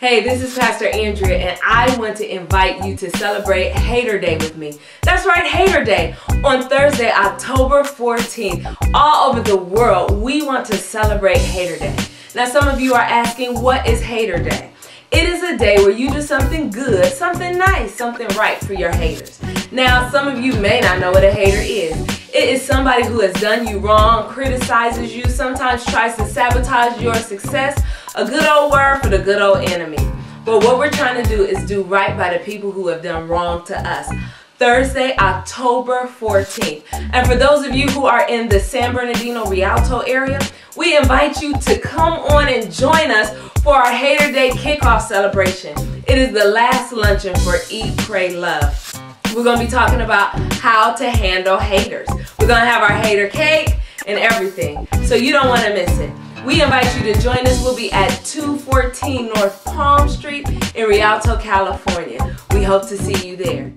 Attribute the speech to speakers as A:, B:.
A: Hey, this is Pastor Andrea, and I want to invite you to celebrate Hater Day with me. That's right, Hater Day. On Thursday, October 14th, all over the world, we want to celebrate Hater Day. Now, some of you are asking, what is Hater Day? It is a day where you do something good, something nice, something right for your haters. Now, some of you may not know what a hater is. It is somebody who has done you wrong, criticizes you, sometimes tries to sabotage your success, a good old word for the good old enemy. But what we're trying to do is do right by the people who have done wrong to us. Thursday, October 14th. And for those of you who are in the San Bernardino Rialto area, we invite you to come on and join us for our Hater Day kickoff celebration. It is the last luncheon for Eat, Pray, Love. We're going to be talking about how to handle haters. We're going to have our hater cake and everything. So you don't want to miss it. We invite you to join us. We'll be at 214 North Palm Street in Rialto, California. We hope to see you there.